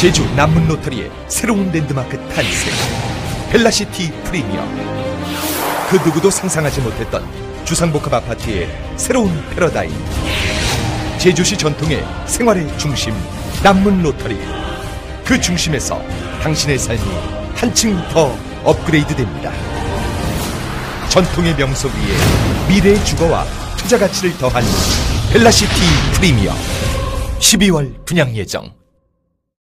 제주 남문 로터리의 새로운 랜드마크 탄생. 벨라시티 프리미엄. 그 누구도 상상하지 못했던 주상복합 아파트의 새로운 패러다임. 제주시 전통의 생활의 중심 남문 로터리. 그 중심에서 당신의 삶이 한층 더 업그레이드 됩니다. 전통의 명소 위에 미래의 주거와 투자 가치를 더한 벨라시티 프리미엄. 12월 분양 예정.